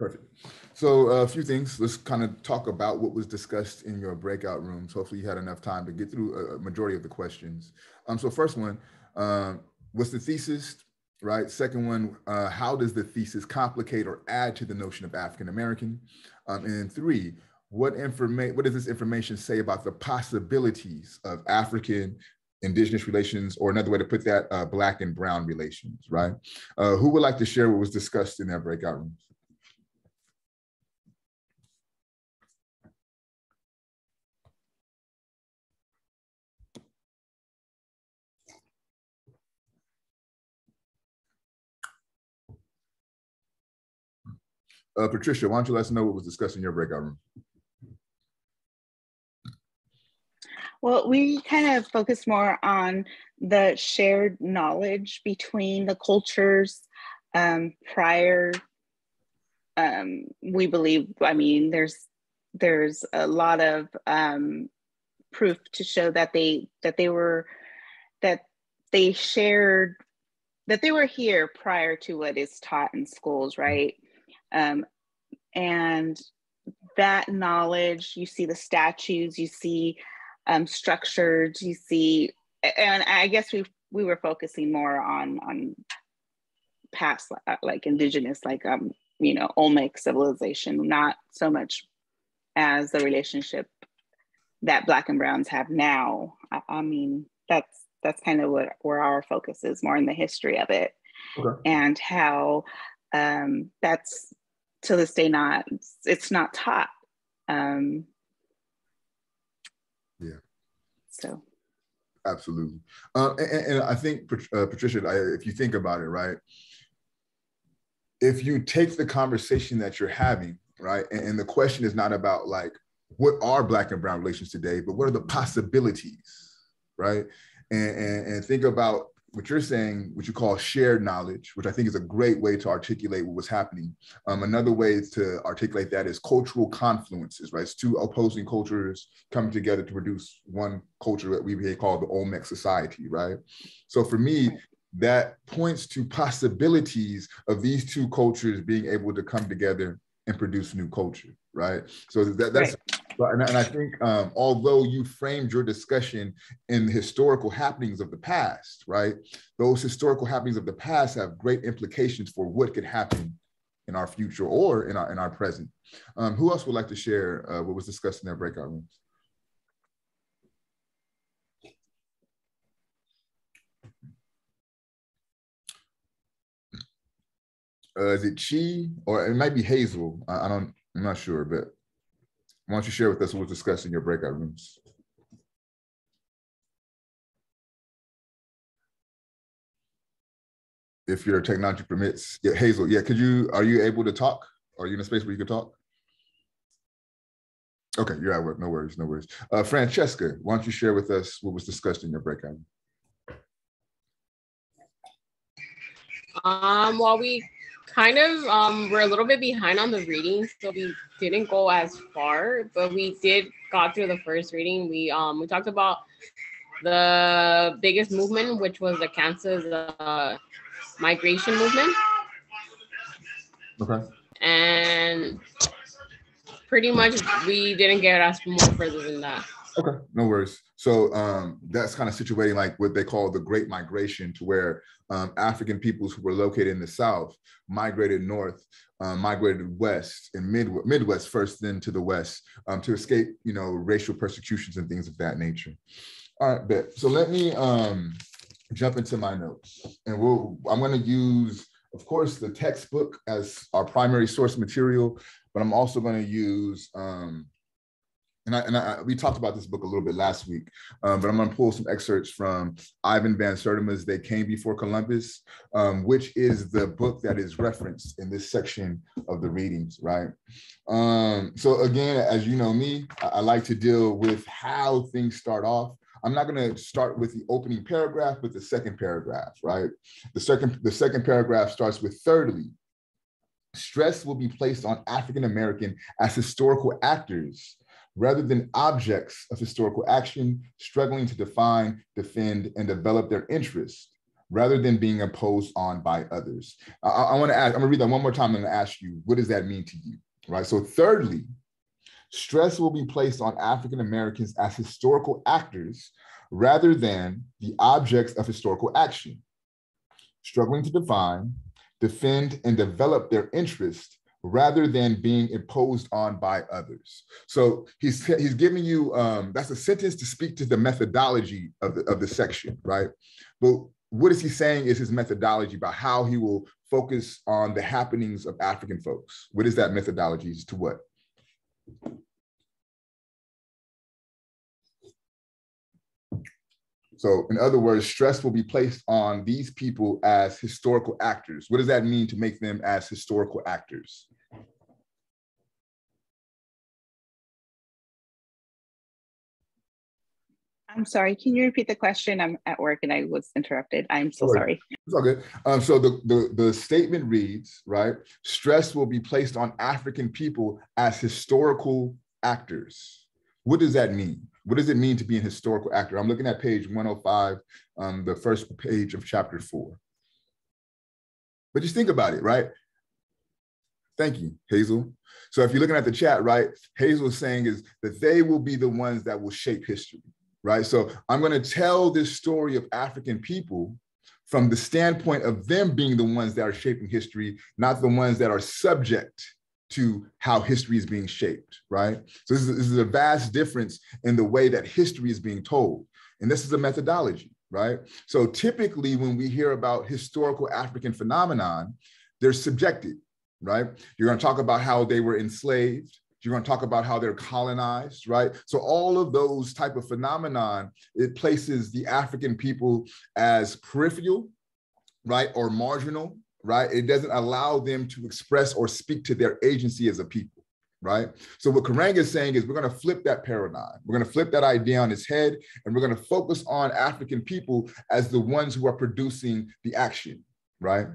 Perfect. So uh, a few things. Let's kind of talk about what was discussed in your breakout rooms. Hopefully, you had enough time to get through a majority of the questions. Um, so first one, um, what's the thesis? Right. Second one, uh, how does the thesis complicate or add to the notion of African American? Um, and three, what information? What does this information say about the possibilities of African indigenous relations, or another way to put that, uh, black and brown relations? Right. Uh, who would like to share what was discussed in their breakout rooms? Uh, Patricia, why don't you let us know what was discussed in your breakout room? Well, we kind of focused more on the shared knowledge between the cultures um, prior. Um, we believe, I mean, there's there's a lot of um, proof to show that they that they were that they shared that they were here prior to what is taught in schools, right? Um, and that knowledge, you see the statues, you see um, structures, you see, and I guess we we were focusing more on on past uh, like indigenous, like um, you know, Olmec civilization, not so much as the relationship that black and browns have now. I, I mean, that's that's kind of what where our focus is more in the history of it okay. and how um, that's to this day not it's not taught um yeah. so. Absolutely. Uh, and, and, i think uh, patricia if you think about it right if you take the conversation that you're having right and, and the question is not about like what are black and brown relations today but what are the possibilities right and, and, and think about what you're saying, what you call shared knowledge, which I think is a great way to articulate what was happening. Um, another way to articulate that is cultural confluences, right? It's two opposing cultures coming together to produce one culture that we may call the Olmec society, right? So for me, that points to possibilities of these two cultures being able to come together and produce new culture, right? So that, that's right. And, and I think um, although you framed your discussion in historical happenings of the past, right? Those historical happenings of the past have great implications for what could happen in our future or in our in our present. Um, who else would like to share uh, what was discussed in their breakout rooms? Uh, is it Chi or it might be Hazel? I, I don't. I'm not sure, but why don't you share with us what was discussed in your breakout rooms? If your technology permits. Yeah, Hazel, yeah, could you, are you able to talk? Are you in a space where you can talk? Okay, you're at work, no worries, no worries. Uh, Francesca, why don't you share with us what was discussed in your breakout? Um, well, we kind of um we're a little bit behind on the reading so we didn't go as far but we did got through the first reading. We um we talked about the biggest movement which was the kansas uh, migration movement. Okay. And pretty much we didn't get as more further than that Okay, no worries. So um, that's kind of situating like what they call the Great Migration, to where um, African peoples who were located in the South migrated north, um, migrated west and mid Midwest first, then to the west um, to escape, you know, racial persecutions and things of that nature. All right, bet. So let me um, jump into my notes, and we'll. I'm going to use, of course, the textbook as our primary source material, but I'm also going to use. Um, and I, and I, we talked about this book a little bit last week, um, but I'm going to pull some excerpts from Ivan Van Sertima's "They Came Before Columbus," um, which is the book that is referenced in this section of the readings. Right. Um, so again, as you know me, I, I like to deal with how things start off. I'm not going to start with the opening paragraph, but the second paragraph. Right. The second the second paragraph starts with thirdly. Stress will be placed on African American as historical actors rather than objects of historical action struggling to define, defend, and develop their interests rather than being imposed on by others. I, I want to ask, I'm gonna read that one more time. I'm gonna ask you, what does that mean to you? Right. So, thirdly, stress will be placed on African Americans as historical actors rather than the objects of historical action, struggling to define, defend, and develop their interest rather than being imposed on by others. So he's he's giving you um, that's a sentence to speak to the methodology of the, of the section, right? But what is he saying is his methodology about how he will focus on the happenings of African folks. What is that methodology Is to what? So, in other words, stress will be placed on these people as historical actors. What does that mean to make them as historical actors? I'm sorry, can you repeat the question? I'm at work and I was interrupted. I'm so sorry. It's all good. Um, so the, the, the statement reads, right? Stress will be placed on African people as historical actors. What does that mean? What does it mean to be an historical actor? I'm looking at page 105, um, the first page of chapter four. But just think about it, right? Thank you, Hazel. So if you're looking at the chat, right, Hazel is saying is that they will be the ones that will shape history, right? So I'm going to tell this story of African people from the standpoint of them being the ones that are shaping history, not the ones that are subject to how history is being shaped, right? So this is, this is a vast difference in the way that history is being told. And this is a methodology, right? So typically when we hear about historical African phenomenon, they're subjected, right? You're gonna talk about how they were enslaved, you're going to talk about how they're colonized right so all of those type of phenomenon it places the african people as peripheral right or marginal right? It doesn't allow them to express or speak to their agency as a people, right? So what Karenga is saying is we're going to flip that paradigm. We're going to flip that idea on its head, and we're going to focus on African people as the ones who are producing the action, right?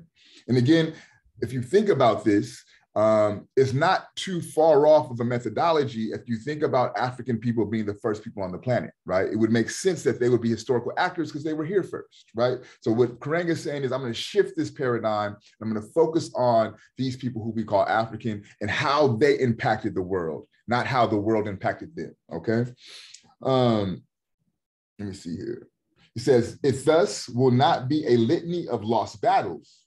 And again, if you think about this, um, is not too far off of a methodology if you think about African people being the first people on the planet, right? It would make sense that they would be historical actors because they were here first, right? So what Karenga is saying is I'm going to shift this paradigm. I'm going to focus on these people who we call African and how they impacted the world, not how the world impacted them, okay? Um, let me see here. He says, it thus will not be a litany of lost battles,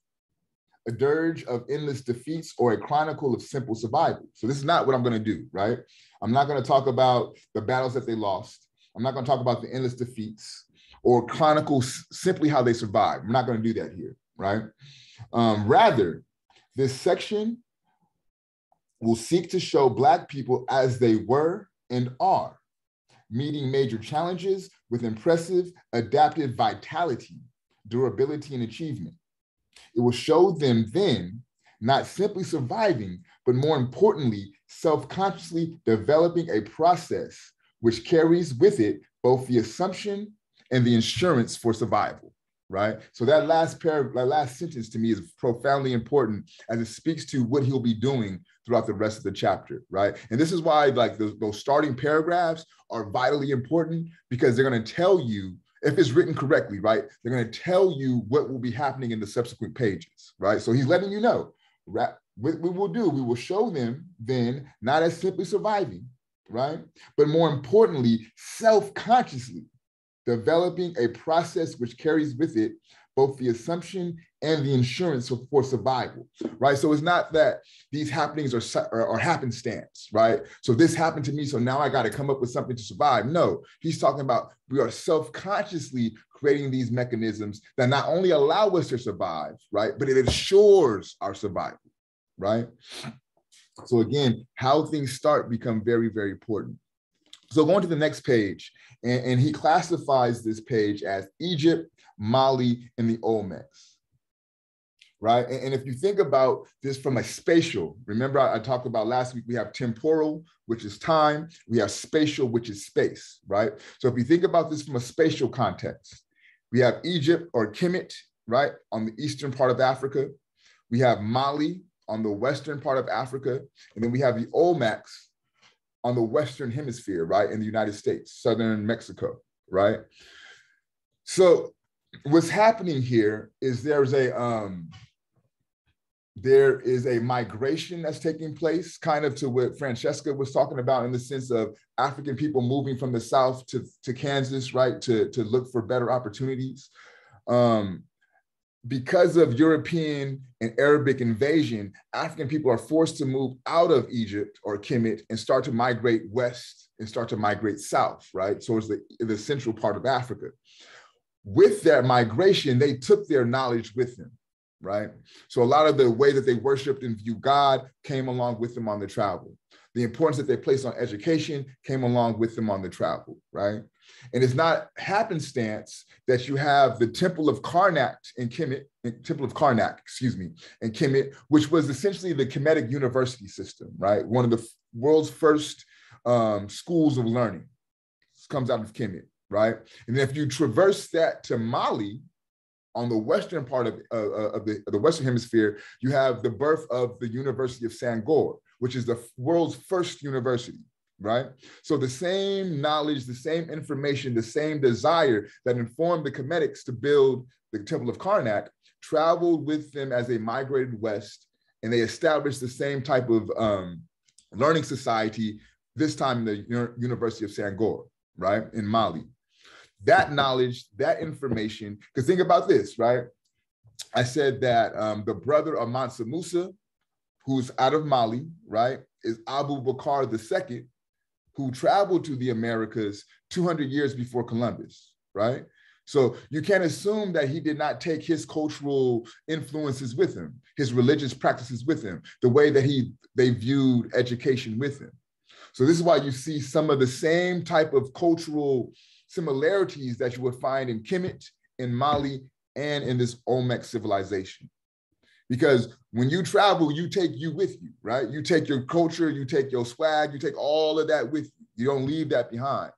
a dirge of endless defeats, or a chronicle of simple survival. So this is not what I'm going to do, right? I'm not going to talk about the battles that they lost. I'm not going to talk about the endless defeats or chronicle simply how they survived. I'm not going to do that here, right? Um, rather, this section will seek to show Black people as they were and are, meeting major challenges with impressive adaptive vitality, durability, and achievement. It will show them then not simply surviving, but more importantly, self consciously developing a process which carries with it both the assumption and the insurance for survival. Right. So that last pair, that last sentence to me is profoundly important as it speaks to what he'll be doing throughout the rest of the chapter. Right. And this is why, like, those, those starting paragraphs are vitally important because they're going to tell you if it's written correctly, right, they're going to tell you what will be happening in the subsequent pages, right? So he's letting you know. Right? What we will do, we will show them then not as simply surviving, right, but more importantly, self consciously developing a process which carries with it both the assumption and the insurance for survival, right? So it's not that these happenings are, are, are happenstance, right? So this happened to me, so now I got to come up with something to survive. No, he's talking about we are self-consciously creating these mechanisms that not only allow us to survive, right, but it ensures our survival, right? So again, how things start become very, very important. So going to the next page, and, and he classifies this page as Egypt, Mali, and the Olmecs. Right. And, and, if you think about this from a spatial, remember I, I talked about last week, we have temporal, which is time, we have spatial, which is space, right? So if you think about this from a spatial context, we have Egypt or Kemet, right, on the eastern part of Africa. We have Mali on the western part of Africa. And then we have the Olmecs on the western hemisphere, right, in the United States, southern Mexico, right? So what's happening here is there's a um, there is a migration that's taking place, kind of to what Francesca was talking about in the sense of African people moving from the South to, to Kansas, right, to, to look for better opportunities. Um, because of European and Arabic invasion, African people are forced to move out of Egypt or Kemet and start to migrate west and start to migrate south, right? It's the, the central part of Africa. With that migration, they took their knowledge with them right? So a lot of the way that they worshiped and viewed God came along with them on the travel. The importance that they placed on education came along with them on the travel, right? And it's not happenstance that you have the Temple of Karnak in Kemet, Temple of Karnak, excuse me, in Kemet, which was essentially the Kemetic university system, right? One of the world's first um, schools of learning. This comes out of Kemet, right? And if you traverse that to Mali, on the western part of, uh, uh, of, the, of the Western Hemisphere, you have the birth of the University of Sankore, which is the world's first university, right? So the same knowledge, the same information, the same desire that informed the Kemetics to build the Temple of Karnak traveled with them as they migrated west, and they established the same type of um, learning society, this time in the University of Sankore, right, in Mali that knowledge, that information. Because think about this, right? I said that um, the brother of Mansa Musa, who's out of Mali, right, is Abu Bakr II, who traveled to the Americas 200 years before Columbus, right? So you can't assume that he did not take his cultural influences with him, his religious practices with him, the way that he they viewed education with him. So this is why you see some of the same type of cultural similarities that you would find in Kemet, in Mali, and in this Olmec civilization. Because when you travel, you take you with you, right? You take your culture, you take your swag, you take all of that with you. You don't leave that behind.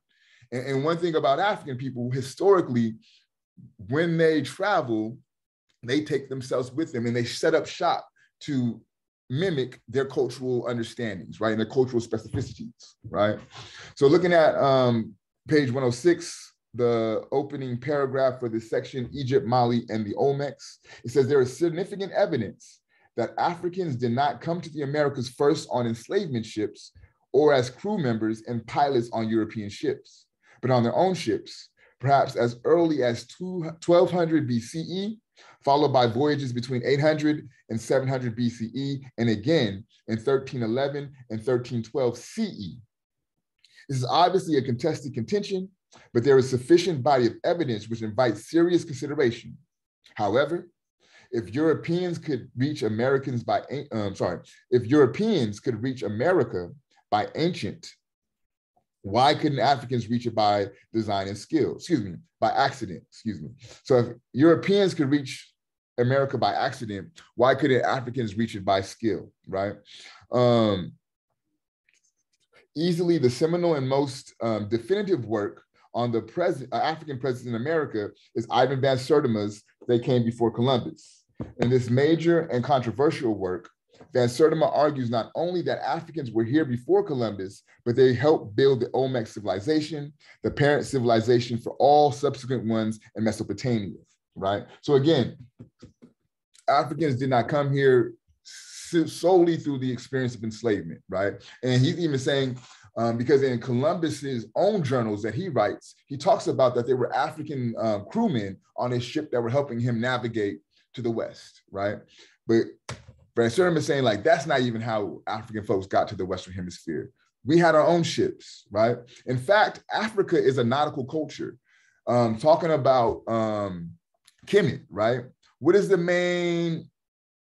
And, and one thing about African people, historically, when they travel, they take themselves with them and they set up shop to mimic their cultural understandings, right? And their cultural specificities, right? So looking at um, page 106, the opening paragraph for this section, Egypt, Mali, and the Olmecs, it says there is significant evidence that Africans did not come to the Americas first on enslavement ships or as crew members and pilots on European ships, but on their own ships, perhaps as early as 1200 BCE, followed by voyages between 800 and 700 BCE, and again in 1311 and 1312 CE. This is obviously a contested contention, but there is sufficient body of evidence which invites serious consideration. However, if Europeans could reach Americans by, um, sorry, if Europeans could reach America by ancient, why couldn't Africans reach it by design and skill? Excuse me, by accident, excuse me. So if Europeans could reach America by accident, why couldn't Africans reach it by skill, right? Um, easily the seminal and most um, definitive work on the present uh, African presence in America is Ivan Van Sertima's They Came Before Columbus. In this major and controversial work, Van Sertima argues not only that Africans were here before Columbus, but they helped build the Olmec civilization, the parent civilization for all subsequent ones in Mesopotamia, right? So again, Africans did not come here solely through the experience of enslavement, right? And he's even saying, um, because in Columbus's own journals that he writes, he talks about that there were African um, crewmen on his ship that were helping him navigate to the West, right? But Van Sertima is saying like that's not even how African folks got to the Western Hemisphere. We had our own ships, right? In fact, Africa is a nautical culture. Um, talking about um, Kemet, right? What is the main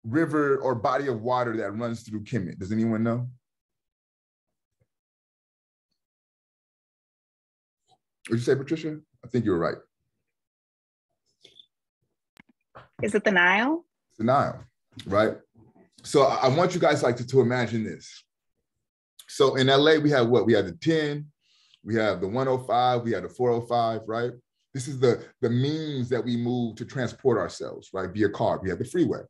river or body of water that runs through Kemet? Does anyone know? Would you say, Patricia? I think you were right. Is it the Nile? It's the Nile, right? So I want you guys like to, to imagine this. So in LA, we have what? We have the 10, we have the 105, we have the 405, right? This is the, the means that we move to transport ourselves, right? Via car. We have the freeway.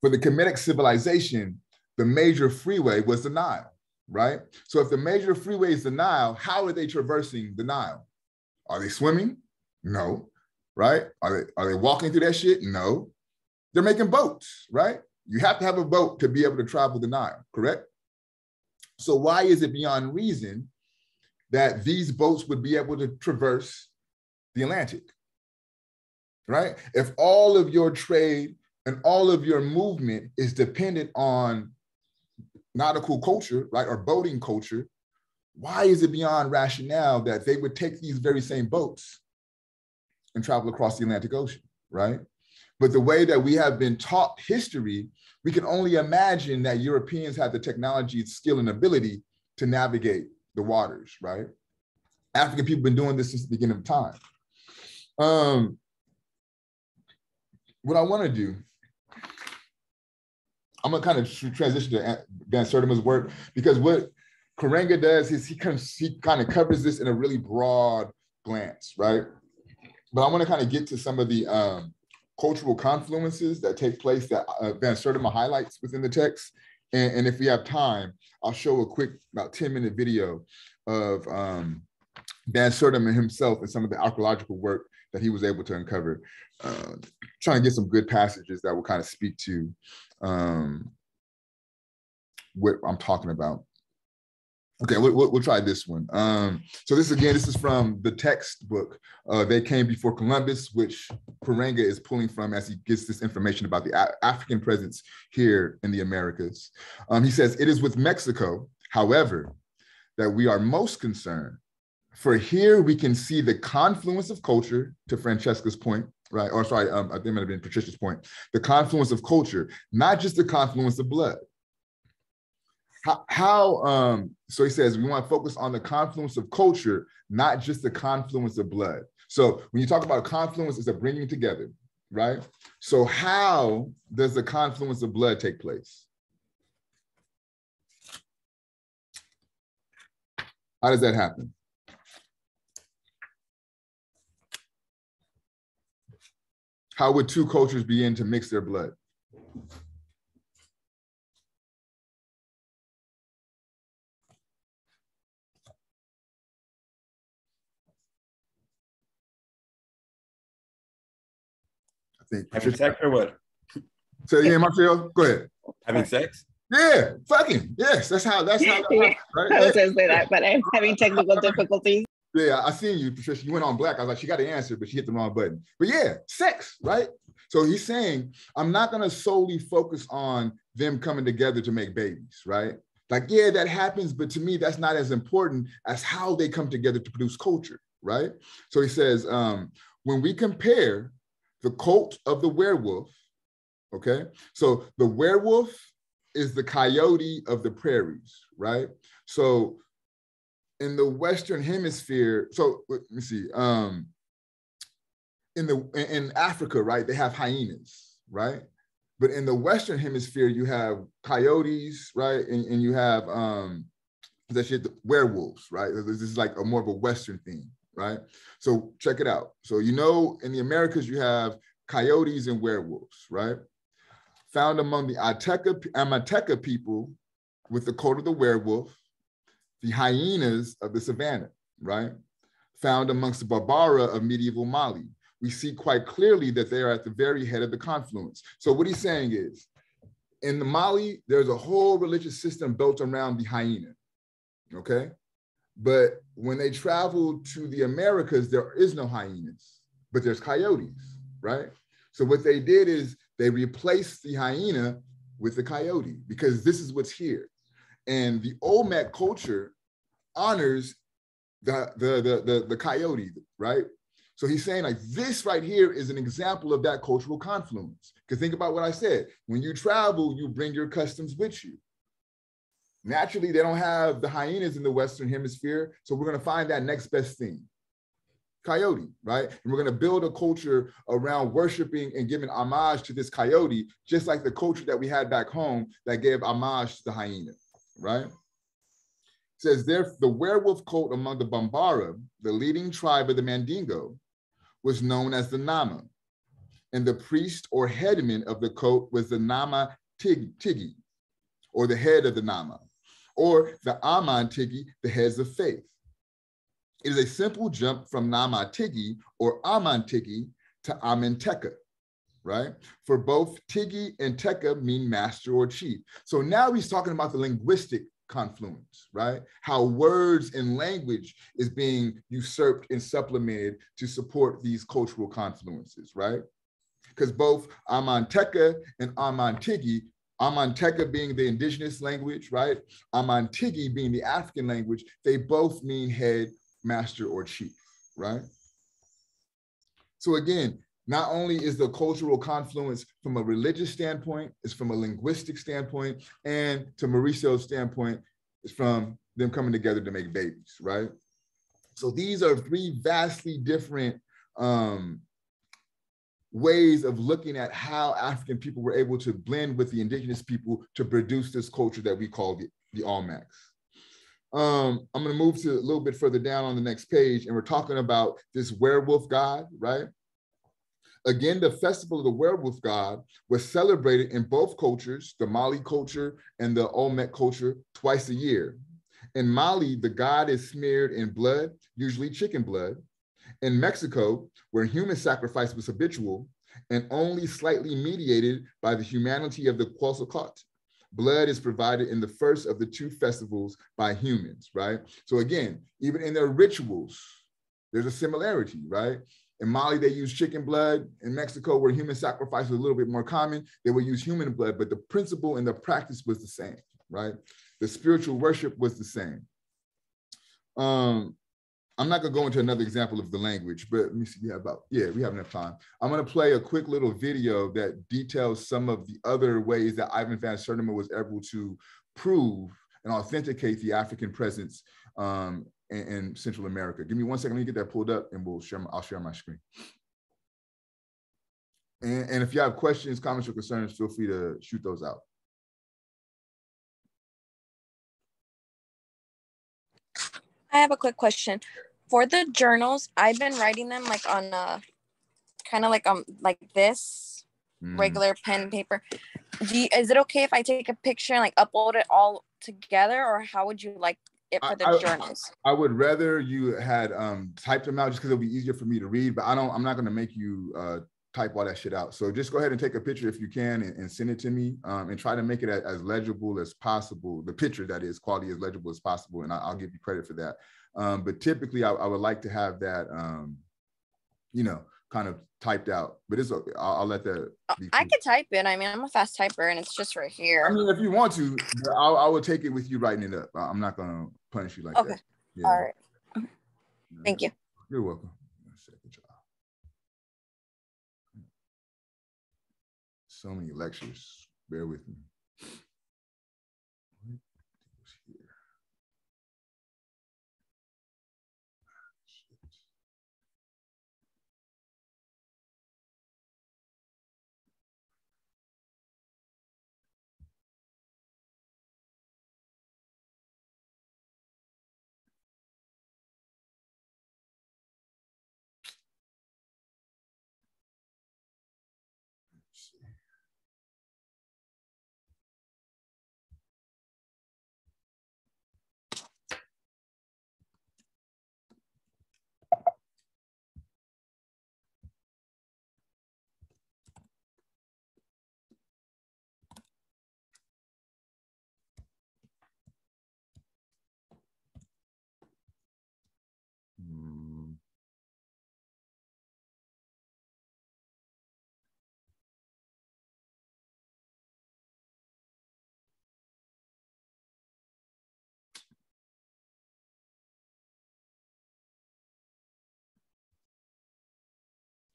For the Kemetic civilization, the major freeway was the Nile, right? So if the major freeway is the Nile, how are they traversing the Nile? Are they swimming? No. right? Are they, are they walking through that shit? No. They're making boats, right? You have to have a boat to be able to travel the Nile, correct? So why is it beyond reason that these boats would be able to traverse the Atlantic? Right? If all of your trade and all of your movement is dependent on nautical culture, right, or boating culture, why is it beyond rationale that they would take these very same boats and travel across the Atlantic Ocean, right? But the way that we have been taught history, we can only imagine that Europeans had the technology, skill, and ability to navigate the waters, right? African people have been doing this since the beginning of time. Um, what I want to do, I'm gonna kind of transition to Van Sertima's work because what Karenga does is he kind of he kind of covers this in a really broad glance, right? But I want to kind of get to some of the um, cultural confluences that take place that uh, Van Sertima highlights within the text. And, and, if we have time, I'll show a quick about 10 minute video of um, Van Sertima himself and some of the archaeological work that he was able to uncover, uh, trying to get some good passages that will kind of speak to um, what I'm talking about. Okay, we'll, we'll, try this one. Um, so this again, this is from the textbook. Uh, they came before Columbus, which Karenga is pulling from as he gets this information about the A African presence here in the Americas. Um, he says, it is with Mexico, however, that we are most concerned. For here we can see the confluence of culture, to Francesca's point, right? Or sorry, um, I think it might have been Patricia's point. The confluence of culture, not just the confluence of blood. How, how um so he says we want to focus on the confluence of culture not just the confluence of blood. So when you talk about confluence it's a bringing together right? So how does the confluence of blood take place? How does that happen how would two cultures begin to mix their blood I think. Having sex or what? Say it again, Marcel. Go ahead. Having sex? Yeah, fucking. Yes, that's how that's how that happens, right? I was gonna say that, but I'm having technical difficulties. Yeah, I seen you, Patricia. You went on black. I was like, she got the answer, but she hit the wrong button. But yeah, sex, right? So he's saying, I'm not gonna solely focus on them coming together to make babies, right? Like, yeah, that happens, but to me, that's not as important as how they come together to produce culture, right? So he says, um, when we compare the cult of the werewolf. Okay, so the werewolf is the coyote of the prairies, right? So in the Western Hemisphere, so let me see. Um, in the in Africa, right, they have hyenas, right? But in the Western Hemisphere, you have coyotes, right, and, and you have um, that shit, werewolves, right? This is like a more of a Western thing right? So check it out. So you know, in the Americas, you have coyotes and werewolves, right? Found among the Ateca, Amateca people with the coat of the werewolf, the hyenas of the savannah, right? Found amongst the Bambara of medieval Mali. We see quite clearly that they are at the very head of the confluence. So what he's saying is, in the Mali, there's a whole religious system built around the hyena, okay? But when they travel to the Americas, there is no hyenas, but there's coyotes, right? So what they did is they replaced the hyena with the coyote because this is what's here. And the Olmec culture honors the, the, the, the, the coyote, right? So he's saying like this right here is an example of that cultural confluence. Because think about what I said. When you travel, you bring your customs with you. Naturally, they don't have the hyenas in the Western hemisphere. So we're going to find that next best thing coyote, right? And we're going to build a culture around worshiping and giving homage to this coyote, just like the culture that we had back home that gave homage to the hyena, right? It says there, the werewolf cult among the Bambara, the leading tribe of the Mandingo, was known as the Nama. And the priest or headman of the cult was the Nama Tigi, or the head of the Nama or the Amantigi, the heads of faith. It is a simple jump from Namatigi or Amantigi to Amanteca, right? For both Tigi and Teka mean master or chief. So now he's talking about the linguistic confluence, right? How words and language is being usurped and supplemented to support these cultural confluences, right? Because both Amanteca and Amantigi, Amanteca being the indigenous language, right? Amantigi being the African language, they both mean head, master, or chief, right? So again, not only is the cultural confluence from a religious standpoint, it's from a linguistic standpoint, and to Mauricio's standpoint, it's from them coming together to make babies, right? So these are three vastly different um, ways of looking at how African people were able to blend with the indigenous people to produce this culture that we call the, the Olmecs. Um, I'm going to move to a little bit further down on the next page, and we're talking about this werewolf god, right? Again, the festival of the werewolf god was celebrated in both cultures, the Mali culture and the Olmec culture, twice a year. In Mali, the god is smeared in blood, usually chicken blood. In Mexico, where human sacrifice was habitual and only slightly mediated by the humanity of the Quetzalcoatl, blood is provided in the first of the two festivals by humans, right? So again, even in their rituals, there's a similarity, right? In Mali, they use chicken blood. In Mexico, where human sacrifice was a little bit more common, they would use human blood, but the principle and the practice was the same, right? The spiritual worship was the same. Um, I'm not gonna go into another example of the language, but let me see. Yeah, about yeah, we have enough time. I'm gonna play a quick little video that details some of the other ways that Ivan Van Sertima was able to prove and authenticate the African presence um, in, in, Central America. Give me one second. Let me get that pulled up, and we'll share. My, I'll share my screen. And, and if you have questions, comments, or concerns, feel free to shoot those out. I have a quick question. For the journals, I've been writing them like on a kind of like um like this mm. regular pen paper. Do you, is it okay if I take a picture and like upload it all together, or how would you like it for the I, journals? I would rather you had um, typed them out just because it'll be easier for me to read. But I don't. I'm not going to make you uh, type all that shit out. So just go ahead and take a picture if you can and, and send it to me, um, and try to make it as, as, legible as possible. The picture that is quality as legible as possible, and I, will give you credit for that. Um, but typically, I, I, would like to have that, um, you know, kind of typed out. But it's okay. I'll, I'll let that. I could type it. I mean, I'm a fast typer, and it's just right here. I mean, if you want to, I'll, I will take it with you writing it up. I'm not gonna punish you like okay. that. Yeah. All right. Thank you. You're welcome. So many lectures. Bear with me. much.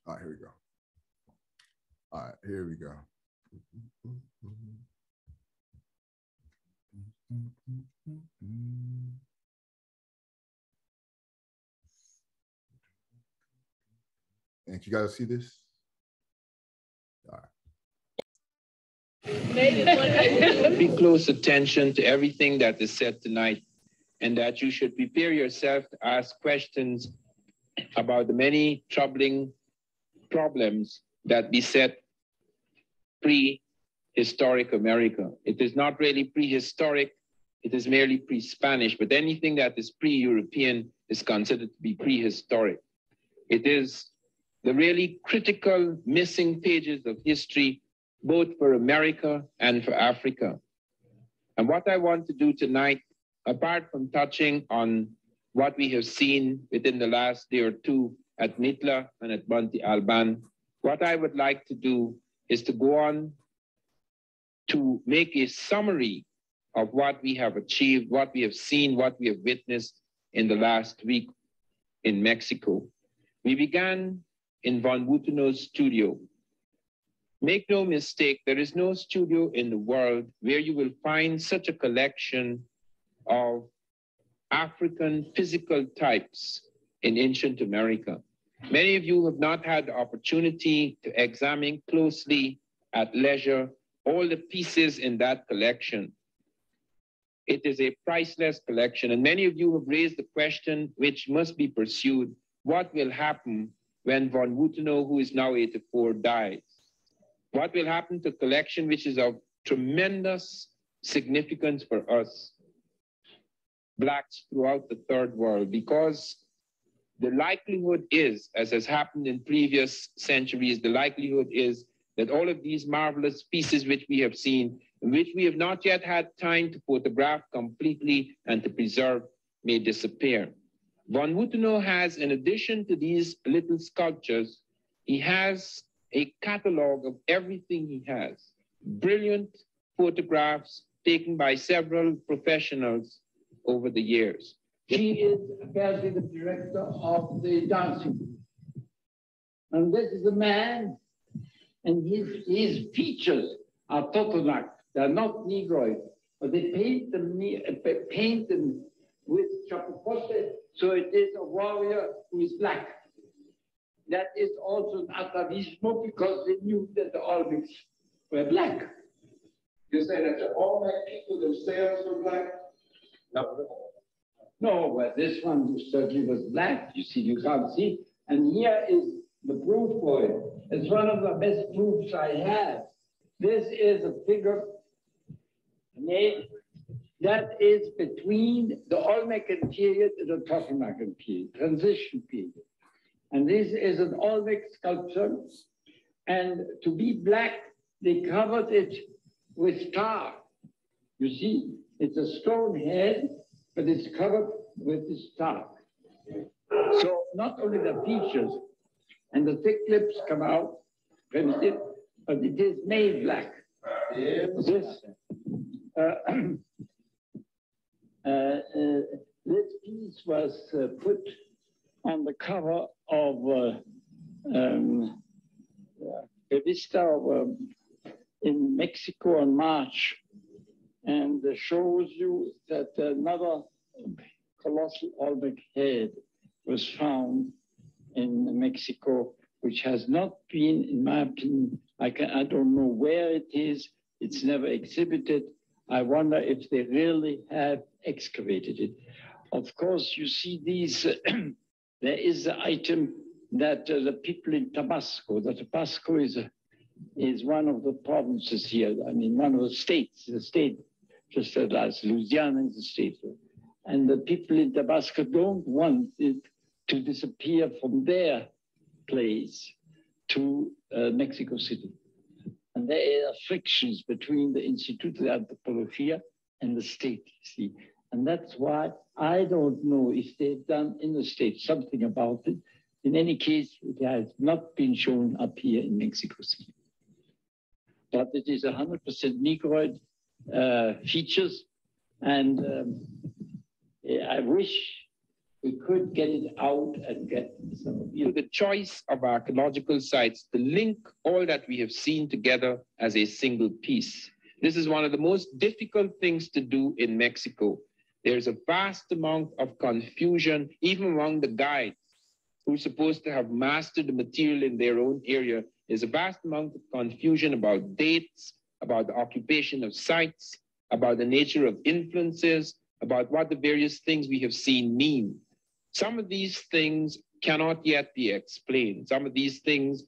All right, here we go. All right, here we go. And you guys see this? All right. Pay close attention to everything that is said tonight, and that you should prepare yourself to ask questions about the many troubling problems that beset prehistoric America. It is not really prehistoric, it is merely pre-Spanish, but anything that is pre-European is considered to be prehistoric. It is the really critical missing pages of history, both for America and for Africa. And what I want to do tonight, apart from touching on what we have seen within the last day or two at Mitla and at Monte Alban, what I would like to do is to go on to make a summary of what we have achieved, what we have seen, what we have witnessed in the last week in Mexico. We began in Von Wuthenau's studio. Make no mistake, there is no studio in the world where you will find such a collection of African physical types in ancient America. Many of you have not had the opportunity to examine closely at leisure all the pieces in that collection. It is a priceless collection. And many of you have raised the question, which must be pursued, what will happen when von Wuthenau, who is now 84, dies? What will happen to a collection, which is of tremendous significance for us, Blacks throughout the third world? Because the likelihood is, as has happened in previous centuries, the likelihood is that all of these marvelous pieces which we have seen, which we have not yet had time to photograph completely and to preserve, may disappear. Von Wuthenau has, in addition to these little sculptures, he has a catalog of everything he has. Brilliant photographs taken by several professionals over the years. He is apparently the director of the dancing. And this is a man and his, his features are Totonac. They're not Negroid, but they paint them, uh, paint them with chapapote, so it is a warrior who is black. That is also an atavismo because they knew that the Olmecs were black. You say that the Olmec people themselves were black? No. No, but this one certainly was black. You see, you can't see. And here is the proof for it. It's one of the best proofs I have. This is a figure that is between the Olmecan period and the Totonacan period, transition period. And this is an Olmec sculpture. And to be black, they covered it with tar. You see, it's a stone head, but it's covered with this tar. So not only the features, and the thick lips come out but it is made black. This, uh, uh, uh, this piece was uh, put on the cover of uh, um, Revista of, um, in Mexico in March, and shows you that another colossal Olmec head was found in Mexico, which has not been, in my opinion, I, can, I don't know where it is. It's never exhibited. I wonder if they really have excavated it. Of course, you see these, there is an item that uh, the people in Tabasco, that Tabasco is, a, is one of the provinces here. I mean, one of the states, the state, just as Louisiana is a state. And the people in Tabasco don't want it to disappear from their place to uh, Mexico City. And there are frictions between the Instituto de Antropología and the state, see. And that's why I don't know if they've done in the state something about it. In any case, it has not been shown up here in Mexico City. But it is 100% Negroid features. And um, I wish we could get it out and get some you know, the choice of archaeological sites to link all that we have seen together as a single piece. This is one of the most difficult things to do in Mexico. There's a vast amount of confusion, even among the guides who's supposed to have mastered the material in their own area. There's a vast amount of confusion about dates, about the occupation of sites, about the nature of influences, about what the various things we have seen mean. Some of these things cannot yet be explained. Some of these things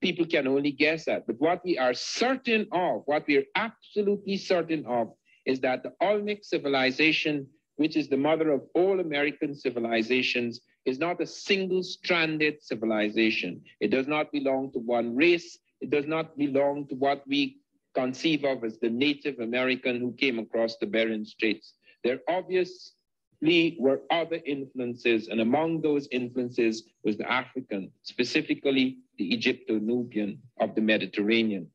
people can only guess at. But what we are certain of, what we are absolutely certain of, is that the Olmec civilization, which is the mother of all American civilizations, is not a single stranded civilization. It does not belong to one race. It does not belong to what we conceive of as the Native American who came across the Bering Straits. There obviously were other influences, and among those influences was the African, specifically the Egypto-Nubian of the Mediterranean.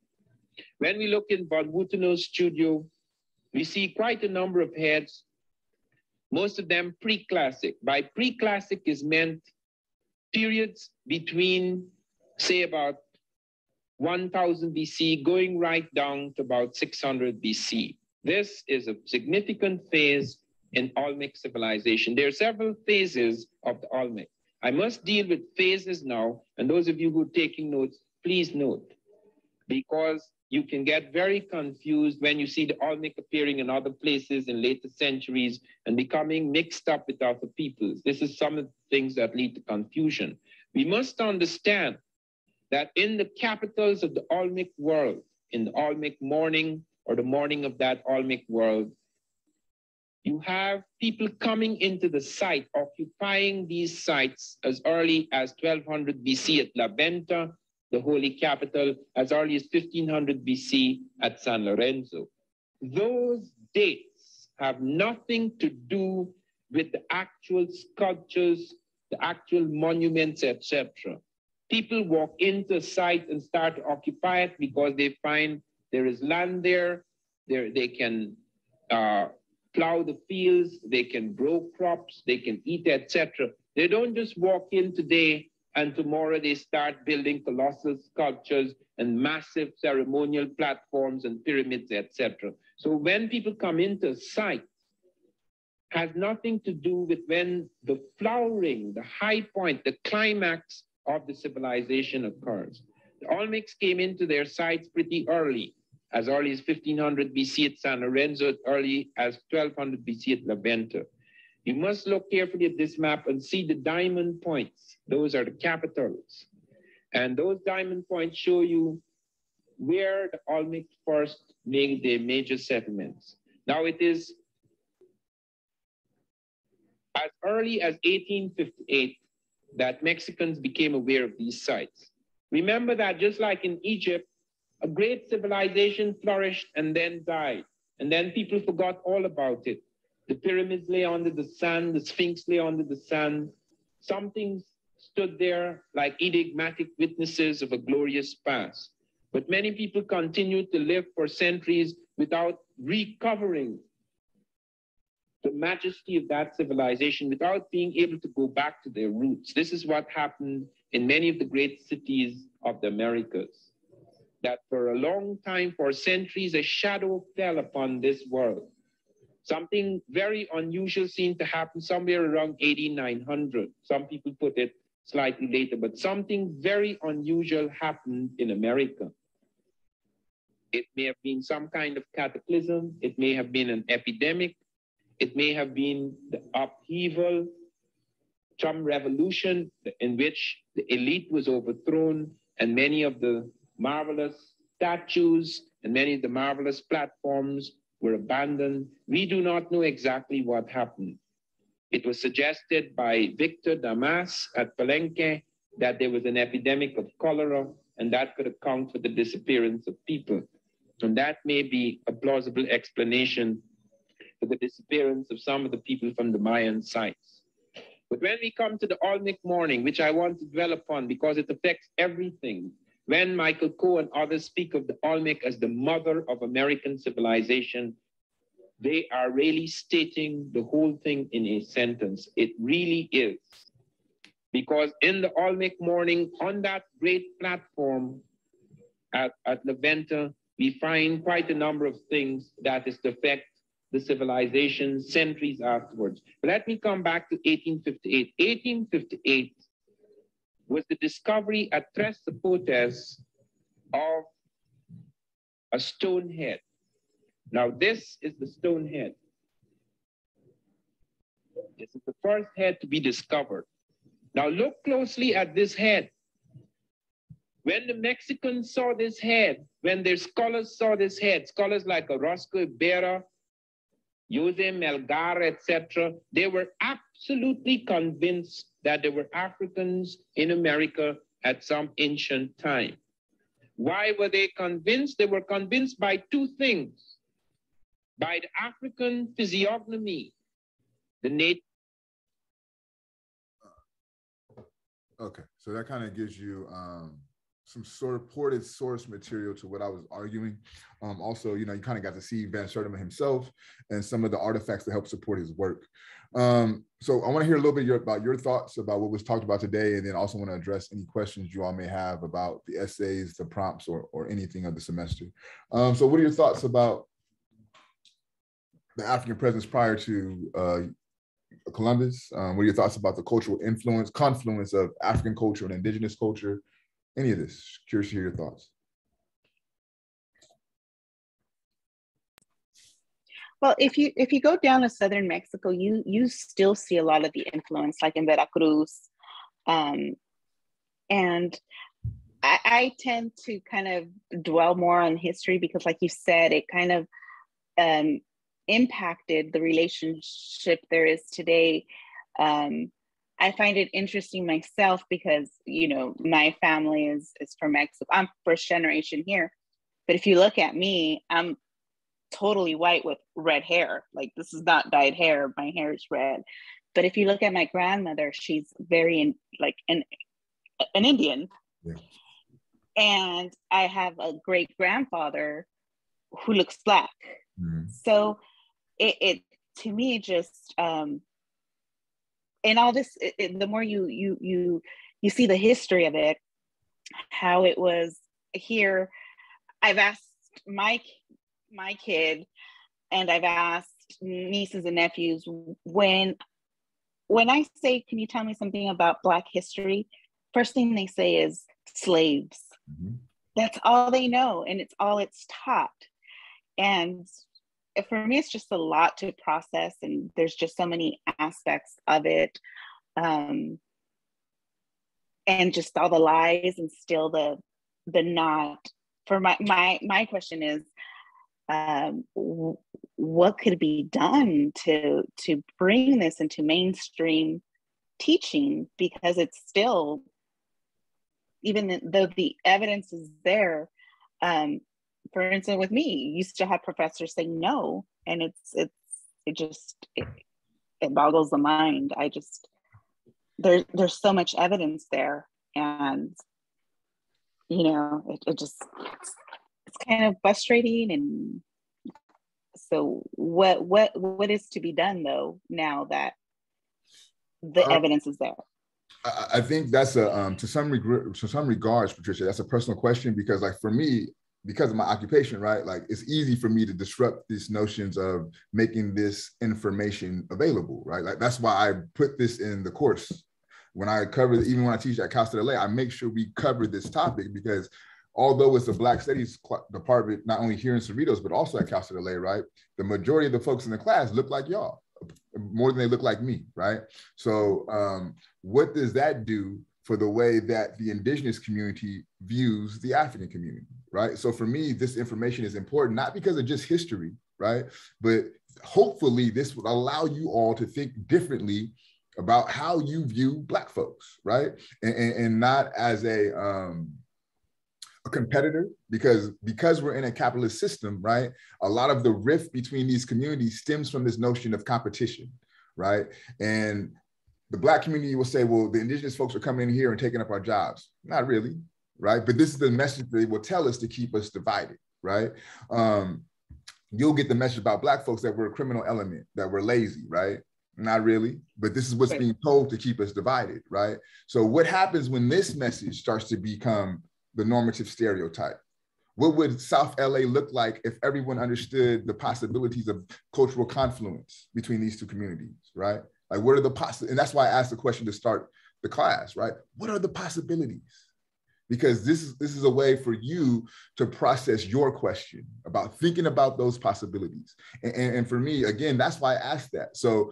When we look in Von studio, we see quite a number of heads, most of them pre-classic. By pre-classic is meant periods between, say, about 1000 BC, going right down to about 600 BC. This is a significant phase in Olmec civilization. There are several phases of the Olmec. I must deal with phases now, and those of you who are taking notes, please note, because you can get very confused when you see the Olmec appearing in other places in later centuries and becoming mixed up with other peoples. This is some of the things that lead to confusion. We must understand that in the capitals of the Olmec world, in the Olmec morning or the morning of that Olmec world, you have people coming into the site, occupying these sites as early as 1200 BC at La Venta, the holy capital, as early as 1500 BC at San Lorenzo. Those dates have nothing to do with the actual sculptures, the actual monuments, etc people walk into a site and start to occupy it because they find there is land there, there they can uh, plow the fields, they can grow crops, they can eat, etc. They don't just walk in today and tomorrow they start building colossal sculptures and massive ceremonial platforms and pyramids, etc. So when people come into a site, has nothing to do with when the flowering, the high point, the climax of the civilization occurs. The Olmecs came into their sites pretty early, as early as 1500 BC at San Lorenzo, as early as 1200 BC at La Venta. You must look carefully at this map and see the diamond points. Those are the capitals. And those diamond points show you where the Olmecs first made their major settlements. Now it is as early as 1858 that Mexicans became aware of these sites. Remember that just like in Egypt, a great civilization flourished and then died. And then people forgot all about it. The pyramids lay under the sun, the Sphinx lay under the sun. Something stood there like enigmatic witnesses of a glorious past. But many people continued to live for centuries without recovering the majesty of that civilization without being able to go back to their roots. This is what happened in many of the great cities of the Americas. That for a long time, for centuries, a shadow fell upon this world. Something very unusual seemed to happen somewhere around 8900. Some people put it slightly later, but something very unusual happened in America. It may have been some kind of cataclysm, it may have been an epidemic, it may have been the upheaval, some revolution in which the elite was overthrown and many of the marvelous statues and many of the marvelous platforms were abandoned. We do not know exactly what happened. It was suggested by Victor Damas at Palenque that there was an epidemic of cholera and that could account for the disappearance of people. And that may be a plausible explanation for the disappearance of some of the people from the Mayan sites. But when we come to the Olmec morning, which I want to dwell upon because it affects everything, when Michael Coe and others speak of the Olmec as the mother of American civilization, they are really stating the whole thing in a sentence. It really is. Because in the Olmec morning, on that great platform at, at La Venta, we find quite a number of things that is to affect the civilization centuries afterwards. But let me come back to 1858. 1858 was the discovery at Tres Zapotes of a stone head. Now, this is the stone head. This is the first head to be discovered. Now, look closely at this head. When the Mexicans saw this head, when their scholars saw this head, scholars like Orozco y Berra Jose Melgar, etc., they were absolutely convinced that there were Africans in America at some ancient time. Why were they convinced? They were convinced by two things by the African physiognomy, the native. Okay, so that kind of gives you um, some supported source material to what I was arguing. Um, also, you know, you kind of got to see Van Sertima himself and some of the artifacts that help support his work. Um, so I want to hear a little bit your, about your thoughts about what was talked about today, and then also want to address any questions you all may have about the essays, the prompts, or, or anything of the semester. Um, so what are your thoughts about the African presence prior to uh, Columbus? Um, what are your thoughts about the cultural influence, confluence of African culture and indigenous culture? Any of this? Curious to hear your thoughts. Well, if you if you go down to southern Mexico, you you still see a lot of the influence, like in Veracruz, um, and I, I tend to kind of dwell more on history because, like you said, it kind of um, impacted the relationship there is today. Um, I find it interesting myself because you know my family is is from Mexico. I'm first generation here, but if you look at me, I'm totally white with red hair. Like this is not dyed hair. My hair is red. But if you look at my grandmother, she's very in, like an an Indian. Yeah. And I have a great grandfather who looks black. Mm-hmm. So it, it to me just um and all this it, it, the more you you you you see the history of it how it was here i've asked my my kid and I've asked nieces and nephews when when I say, can you tell me something about Black history? First thing they say is slaves. Mm-hmm. That's all they know, and it's all it's taught. And for me, it's just a lot to process, and there's just so many aspects of it. Um, and just all the lies and still the the not for my my my question is um, what could be done to to bring this into mainstream teaching because it's still even though the evidence is there um, for instance with me you still have professors say no and it's it's it just it, it boggles the mind. I just there's there's so much evidence there and you know it, it just it's kind of frustrating and so what what what is to be done though now that the uh, evidence is there? I, think that's a um, to some regard to some regards patricia that's a personal question because like for me because of my occupation right like it's easy for me to disrupt these notions of making this information available right like that's why i put this in the course when i cover even when i teach at cal state la i make sure we cover this topic because although it's a Black Studies department, not only here in Cerritos, but also at Cal State LA, right? The majority of the folks in the class look like y'all more than they look like me, right? So, um, what does that do for the way that the indigenous community views the African community, right? So, for me, this information is important, not because of just history, right? But hopefully, this would allow you all to think differently about how you view Black folks, right? And, and, and not as a, um, a competitor because because we're in a capitalist system right a lot of the rift between these communities stems from this notion of competition right and the black community will say well the indigenous folks are coming in here and taking up our jobs not really right but this is the message they will tell us to keep us divided right um, you'll get the message about black folks that we're a criminal element that we're lazy right not really but this is what's being told to keep us divided right so what happens when this message starts to become the normative stereotype? What would South LA look like if everyone understood the possibilities of cultural confluence between these two communities, right? Like, what are the possibilities? And that's why I asked the question to start the class, right? What are the possibilities? Because this is this is a way for you to process your question about thinking about those possibilities. And, and, and for me, again, that's why I asked that. So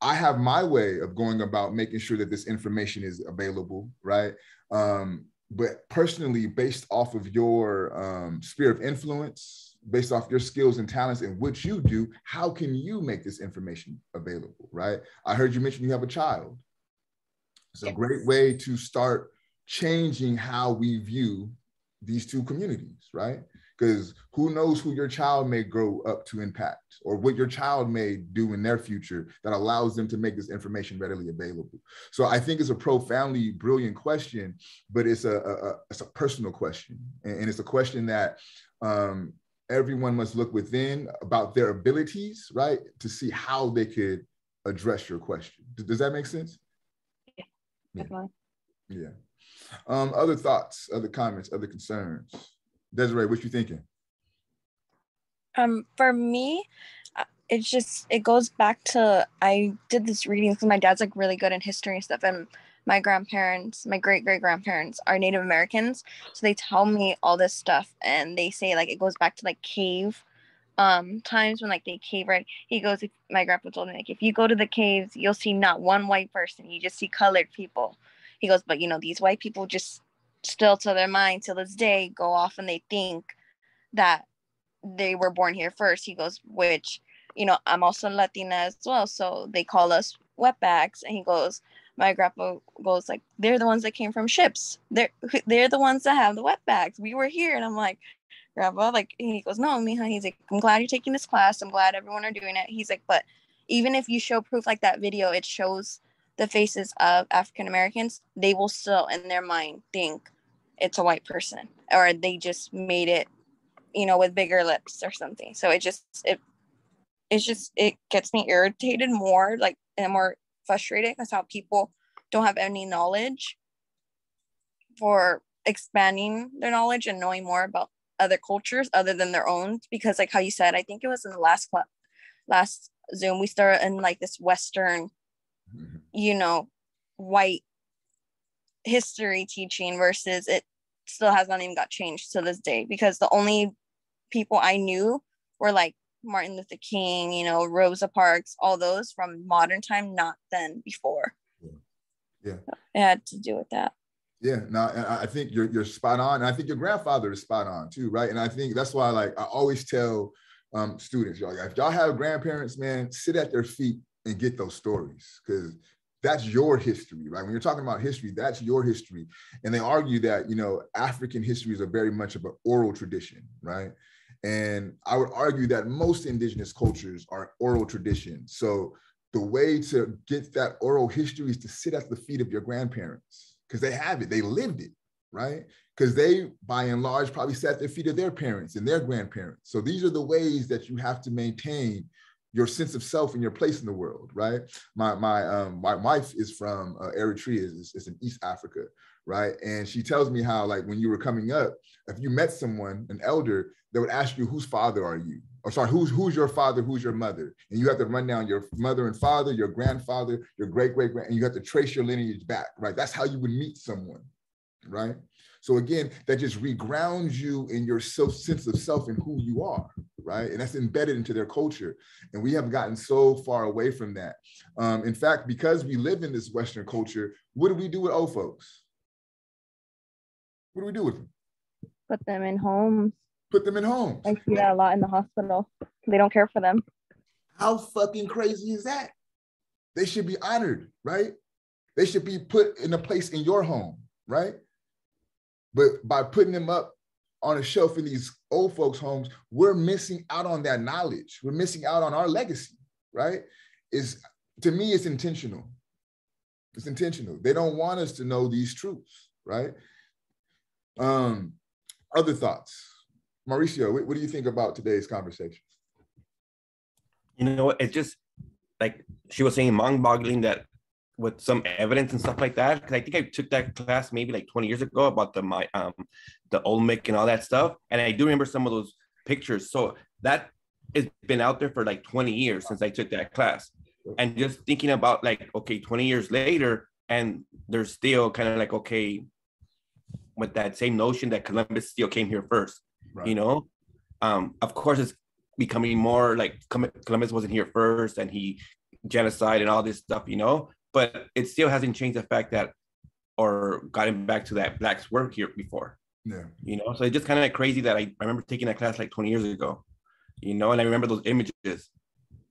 I have my way of going about making sure that this information is available, right? Um, but personally based off of your um, sphere of influence based off your skills and talents and what you do how can you make this information available right i heard you mention you have a child It's a great way to start changing how we view these two communities, right? Because who knows who your child may grow up to impact or what your child may do in their future that allows them to make this information readily available. So I think it's a profoundly brilliant question, but it's a, a, a it's a personal question. And, and, it's a question that um, everyone must look within about their abilities, right? To see how they could address your question. Does that make sense? Yeah, definitely. Yeah. Um, other thoughts, other comments, other concerns? Desiree, what you thinking? Um, for me, uh, it's just it goes back to I did this reading because my dad's like really good in history and stuff, and my grandparents, my great great grandparents are Native Americans, so they tell me all this stuff, and they say like it goes back to like cave um times when like they cave right he goes my grandpa told me like if you go to the caves you'll see not one white person you just see colored people he goes but you know these white people just still to their mind till this day go off and they think that they were born here first. He goes which you know i'm also latina as well so they call us wetbacks. And he goes my grandpa goes like they're the ones that came from ships. They're they're the ones that have the wetbacks. We were here. And i'm like grandpa like he goes no mija he's like i'm glad you're taking this class. I'm glad everyone are doing it. He's like but even if you show proof like that video it shows the faces of African Americans, they will still in their mind think it's a white person or they just made it, you know, with bigger lips or something. So it just it it's just it gets me irritated more, like and more frustrated because how people don't have any knowledge for expanding their knowledge and knowing more about other cultures other than their own because like how you said i think it was in the last last zoom we started in like this western mm-hmm. You know, white history teaching versus it still has not even got changed to this day because the only people I knew were like Martin Luther King, you know, Rosa Parks, all those from modern time, not then before. Yeah. yeah. it had to do with that. Yeah, no, I think you're you're spot on. And I think your grandfather is spot on too, right? And I think that's why, like, I always tell um, students, y'all, if y'all have grandparents, man, sit at their feet and get those stories because that's your history, right? When you're talking about history, that's your history. And they argue that, you know, African histories are very much of an oral tradition, right? And I would argue that most indigenous cultures are oral traditions. So the way to get that oral history is to sit at the feet of your grandparents because they have it, they lived it, right? Because they, by and large, probably sat at the feet of their parents and their grandparents. So these are the ways that you have to maintain your sense of self and your place in the world, right? My my um my wife is from uh, Eritrea, is it's in East Africa, right? And she tells me how like when you were coming up, if you met someone, an elder, they would ask you whose father are you? Or sorry, who's who's your father, who's your mother? And you have to run down your mother and father, your grandfather, your great great grand, and you have to trace your lineage back, right? That's how you would meet someone, right? So again, that just regrounds you in your self sense of self and who you are, right? And that's embedded into their culture. And we have gotten so far away from that. Um, in fact, because we live in this Western culture, what do we do with old folks? What do we do with them? Put them in homes. Put them in homes. I see that a lot in the hospital. They don't care for them. How fucking crazy is that? They should be honored, right? They should be put in a place in your home, right? But by putting them up on a shelf in these old folks' homes, we're missing out on that knowledge. We're missing out on our legacy, right? Is to me, it's intentional. It's intentional. They don't want us to know these truths, right? Um, other thoughts, Mauricio. What, what do you think about today's conversation? You know, it's just like she was saying, mind-boggling that with some evidence and stuff like that because I think I took that class maybe like 20 years ago about the my um the Olmec and all that stuff and I do remember some of those pictures. So that has been out there for like 20 years since I took that class. And just thinking about like okay 20 years later and they're still kind of like okay with that same notion that Columbus still came here first right. you know? Um of course it's becoming more like Columbus wasn't here first and he genocide and all this stuff you know but it still hasn't changed the fact that or gotten back to that blacks work here before. Yeah. You know, so it's just kind of like crazy that I, I remember taking that class like 20 years ago, you know, and I remember those images.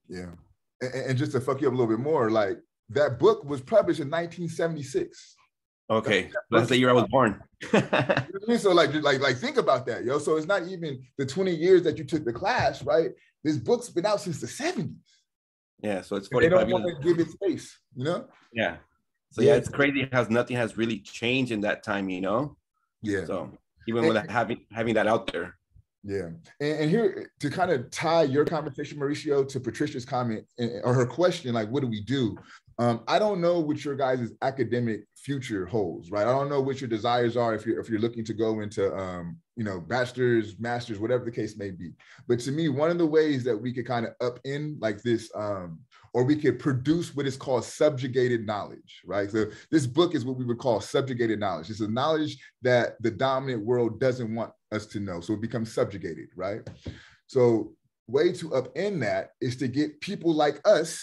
Yeah. And, and just to fuck you up a little bit more, like that book was published in 1976. Okay, that's the year I was born. so like, like, like, think about that, yo. So it's not even the 20 years that you took the class, right? This book's been out since the 70s. Yeah, so it's 45 They don't want to give it space, you know? Yeah. So yeah, it's crazy how nothing has really changed in that time, you know? Yeah. So even with having having that out there. Yeah. And, and, here to kind of tie your conversation, Mauricio, to Patricia's comment or her question, like, what do we do? Um, I don't know what your guys' academic future holds, right? I don't know what your desires are if you're if you're looking to go into um, you know, bachelor's, master's, whatever the case may be. But to me, one of the ways that we could kind of up in like this, um, or we could produce what is called subjugated knowledge, right? So this book is what we would call subjugated knowledge. It's a knowledge that the dominant world doesn't want us to know. So it becomes subjugated, right? So way to upend that is to get people like us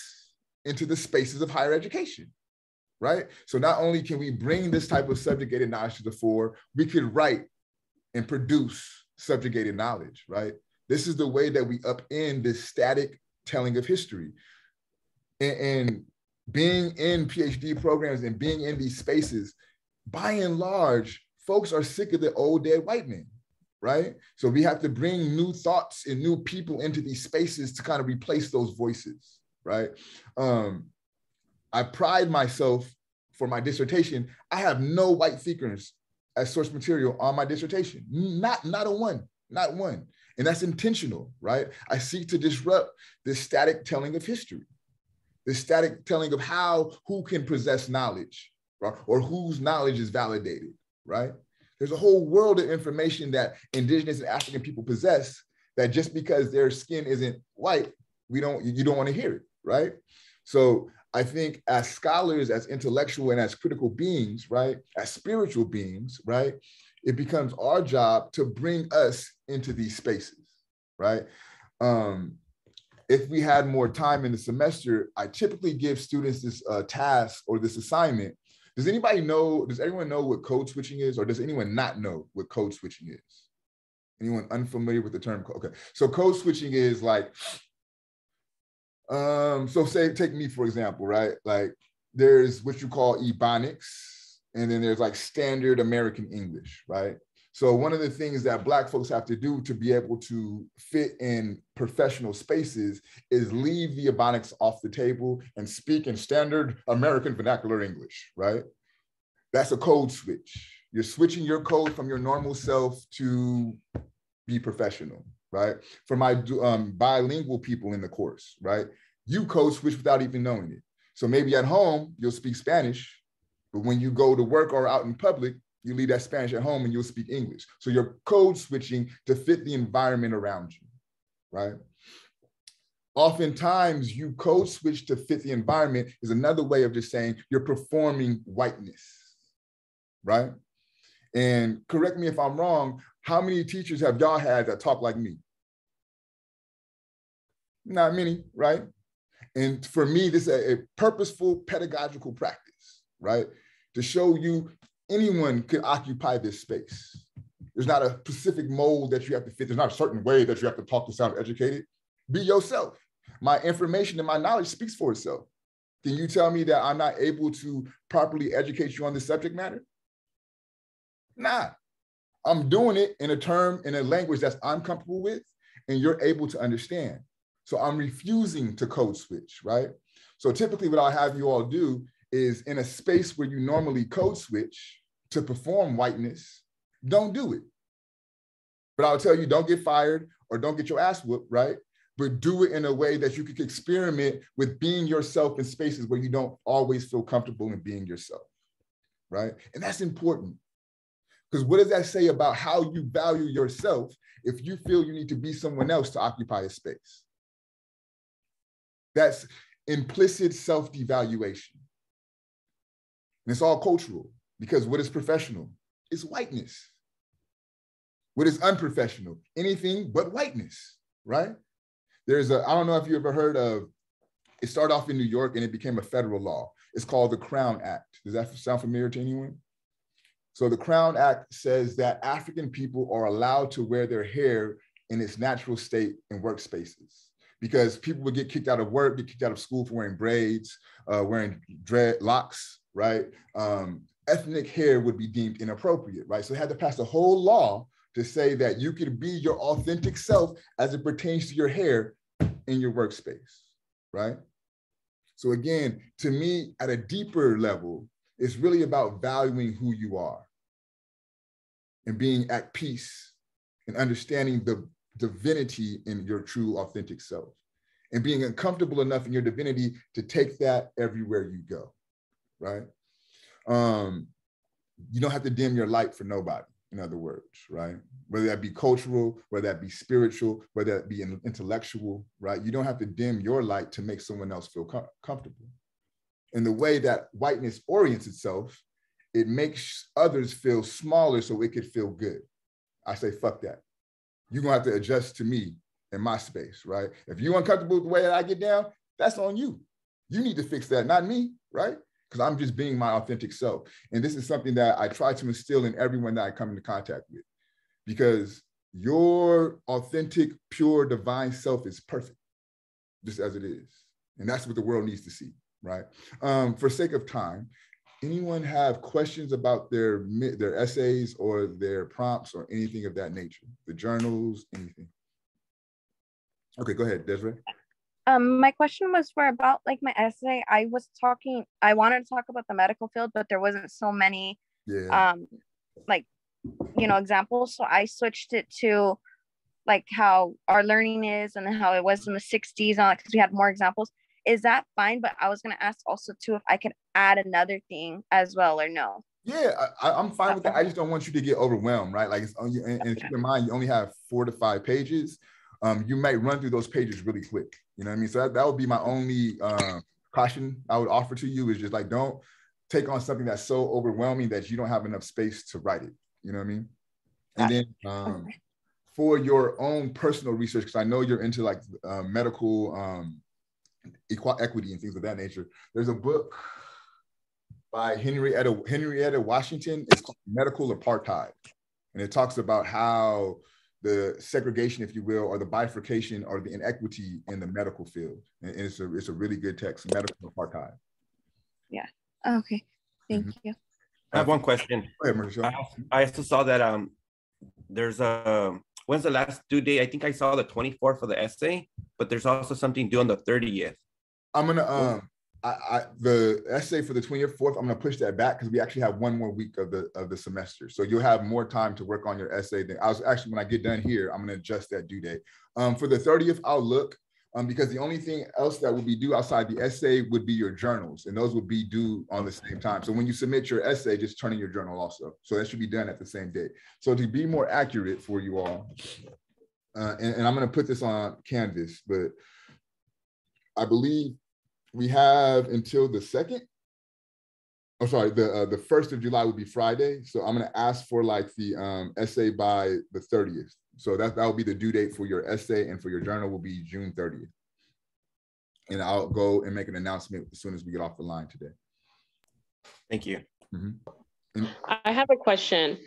into the spaces of higher education, right? So not only can we bring this type of subjugated knowledge to the fore, we could write and produce subjugated knowledge, right? This is the way that we upend this static telling of history. And, and being in PhD programs and being in these spaces, by and large, folks are sick of the old dead white men, right? So we have to bring new thoughts and new people into these spaces to kind of replace those voices right? Um, I pride myself for my dissertation. I have no white thinkers as source material on my dissertation. Not, not a one, not one. And that's intentional, right? I seek to disrupt this static telling of history, this static telling of how, who can possess knowledge, right? or whose knowledge is validated, right? There's a whole world of information that indigenous and African people possess that just because their skin isn't white, we don't, you don't want to hear it right? So I think as scholars, as intellectual, and as critical beings, right, as spiritual beings, right, it becomes our job to bring us into these spaces, right? Um, if we had more time in the semester, I typically give students this uh, task or this assignment. Does anybody know, does everyone know what code switching is, or does anyone not know what code switching is? Anyone unfamiliar with the term? Okay, so code switching is like um, so say take me for example, right? Like there's what you call Ebonics, and then there's like standard American English, right? So one of the things that Black folks have to do to be able to fit in professional spaces is leave the Ebonics off the table and speak in standard American vernacular English, right? That's a code switch. You're switching your code from your normal self to be professional, right? For my um, bilingual people in the course, right? You code switch without even knowing it. So maybe at home, you'll speak Spanish, but when you go to work or out in public, you leave that Spanish at home and you'll speak English. So you're code switching to fit the environment around you, right? Oftentimes, you code switch to fit the environment is another way of just saying you're performing whiteness, right? And correct me if I'm wrong, how many teachers have y'all had that talk like me? Not many, right? And for me, this is a, a purposeful pedagogical practice, right? To show you anyone can occupy this space. There's not a specific mold that you have to fit. There's not a certain way that you have to talk to sound educated. Be yourself. My information and my knowledge speaks for itself. Can you tell me that I'm not able to properly educate you on this subject matter? Nah, I'm doing it in a term, in a language that I'm comfortable with, and you're able to understand. So I'm refusing to code switch, right? So typically what I'll have you all do is in a space where you normally code switch to perform whiteness, don't do it. But I'll tell you, don't get fired or don't get your ass whooped, right? But do it in a way that you can experiment with being yourself in spaces where you don't always feel comfortable in being yourself, right? And that's important because what does that say about how you value yourself if you feel you need to be someone else to occupy a space? That's implicit self devaluation. And it's all cultural because what is professional is whiteness. What is unprofessional? Anything but whiteness, right? There's a, I don't know if you ever heard of, it started off in New York and it became a federal law. It's called the Crown Act. Does that sound familiar to anyone? So the Crown Act says that African people are allowed to wear their hair in its natural state in workspaces. because people would get kicked out of work, get kicked out of school for wearing braids, uh, wearing dreadlocks, right? Um, ethnic hair would be deemed inappropriate, right? So they had to pass a whole law to say that you could be your authentic self as it pertains to your hair in your workspace, right? So again, to me, at a deeper level, it's really about valuing who you are and being at peace and understanding the divinity in your true authentic self and being uncomfortable enough in your divinity to take that everywhere you go right um you don't have to dim your light for nobody in other words right whether that be cultural whether that be spiritual whether that be intellectual right you don't have to dim your light to make someone else feel com- comfortable in the way that whiteness orients itself it makes others feel smaller so it could feel good i say fuck that you're gonna have to adjust to me in my space, right? If you're uncomfortable with the way that I get down, that's on you. You need to fix that, not me, right? Because I'm just being my authentic self. And this is something that I try to instill in everyone that I come into contact with. Because your authentic, pure, divine self is perfect, just as it is. And that's what the world needs to see, right? Um, for sake of time, anyone have questions about their their essays or their prompts or anything of that nature the journals anything okay go ahead desiree um my question was for about like my essay i was talking i wanted to talk about the medical field but there wasn't so many yeah. um like you know examples so i switched it to like how our learning is and how it was in the 60s and because we had more examples is that fine? But I was gonna ask also too if I could add another thing as well or no. Yeah, I, am fine with that. I just don't want you to get overwhelmed, right? Like, it's only, and, and keep in mind, you only have four to five pages. Um, you might run through those pages really quick. You know what I mean? So that, that would be my only uh, caution I would offer to you is just like don't take on something that's so overwhelming that you don't have enough space to write it. You know what I mean? And then um, for your own personal research, because I know you're into like uh, medical um, equal equity and things of that nature. There's a book by Henrietta Henrietta Washington. It's called Medical Apartheid, and it talks about how the segregation, if you will, or the bifurcation or the inequity in the medical field. And it's a it's a really good text, Medical Apartheid. Yeah. Okay. Thank mm-hmm. you. I have one question. Go ahead, I, I also saw that um there's a when's the last due date? I think I saw the 24th for the essay, but there's also something due on the 30th. I'm gonna um I, I the essay for the 24th, I'm gonna push that back because we actually have one more week of the of the semester. So you'll have more time to work on your essay. Then I was actually when I get done here, I'm gonna adjust that due date. Um, for the 30th, I'll look um, because the only thing else that would be due outside the essay would be your journals, and those would be due on the same time. So when you submit your essay, just turn in your journal also. So that should be done at the same date. So to be more accurate for you all, uh, and, and I'm going to put this on Canvas, but I believe we have until the second. Oh, sorry, the uh, the first of July would be Friday. So I'm going to ask for like the um, essay by the 30th. So that that will be the due date for your essay and for your journal will be June 30th. And I'll go and make an announcement as soon as we get off the line today. Thank you. Mm-hmm. And- I have a question.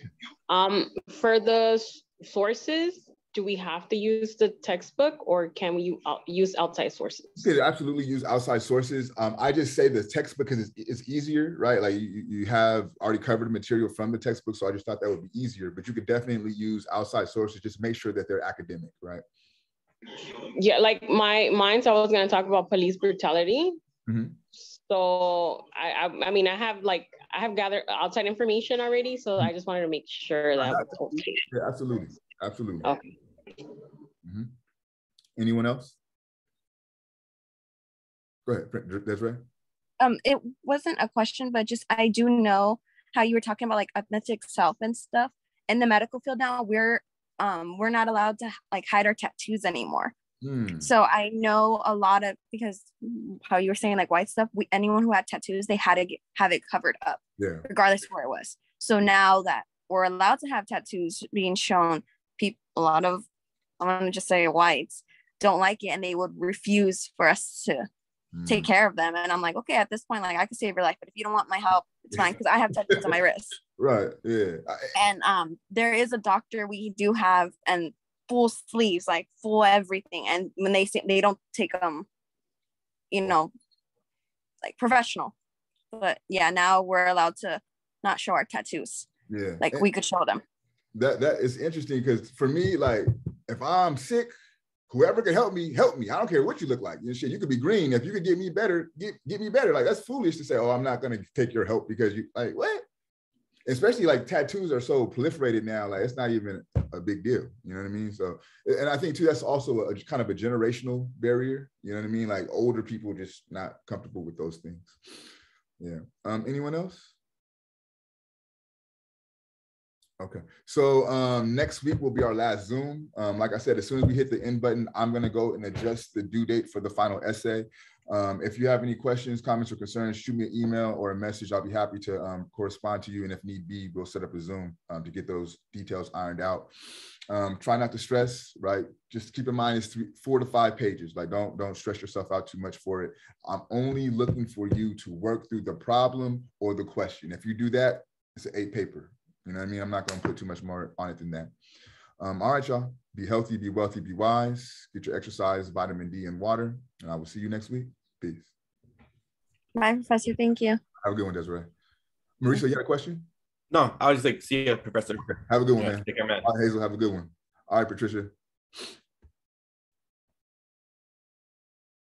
Um, for the sources, do we have to use the textbook or can we use outside sources? You could absolutely use outside sources. Um, I just say the textbook because it's, it's easier, right? Like you, you have already covered material from the textbook. So I just thought that would be easier, but you could definitely use outside sources. Just make sure that they're academic, right? Yeah, like my mine's I was going to talk about police brutality. Mm-hmm. So I, I, I mean I have like I have gathered outside information already, so I just wanted to make sure that. Yeah, absolutely. Absolutely. Okay. Mm-hmm. Anyone else? Go ahead, Desiree. Um, it wasn't a question, but just I do know how you were talking about like ethnic self and stuff. In the medical field now, we're um we're not allowed to like hide our tattoos anymore. Hmm. So I know a lot of because how you were saying like white stuff, we, anyone who had tattoos, they had to get, have it covered up, yeah. regardless of where it was. So now that we're allowed to have tattoos being shown, people a lot of i'm gonna just say whites don't like it and they would refuse for us to mm. take care of them and i'm like okay at this point like i can save your life but if you don't want my help it's fine because i have tattoos on my wrist right yeah and um there is a doctor we do have and full sleeves, like full everything. And when they say they don't take them, you know, like professional. But yeah, now we're allowed to not show our tattoos. Yeah. Like And we could show them. That that is interesting because for me, like if I'm sick, whoever can help me, help me. I don't care what you look like. You know, shit, you could be green. If you could get me better, get get me better. Like that's foolish to say, oh, I'm not gonna take your help because you like what? Especially like tattoos are so proliferated now, like it's not even a big deal. You know what I mean? So, and I think too, that's also a kind of a generational barrier. You know what I mean? Like older people just not comfortable with those things. Yeah. Um, anyone else? Okay. So um, next week will be our last Zoom. Um, like I said, as soon as we hit the end button, I'm going to go and adjust the due date for the final essay. Um, if you have any questions, comments, or concerns, shoot me an email or a message. I'll be happy to um, correspond to you. And if need be, we'll set up a Zoom um, to get those details ironed out. Um, try not to stress, right? Just keep in mind it's three, four to five pages. Like don't don't stress yourself out too much for it. I'm only looking for you to work through the problem or the question. If you do that, it's an eight paper. You know what I mean? I'm not going to put too much more on it than that. Um, all right, y'all. Be healthy, be wealthy, be wise. Get your exercise, vitamin D, and water. And I will see you next week. Peace. Bye, Professor. Thank you. Have a good one, Desiree. Marisa, you got a question? No, I was just like, see you, Professor. Have a good one, Yeah, man. take care, man. All right, Hazel, have a good one. All right, Patricia.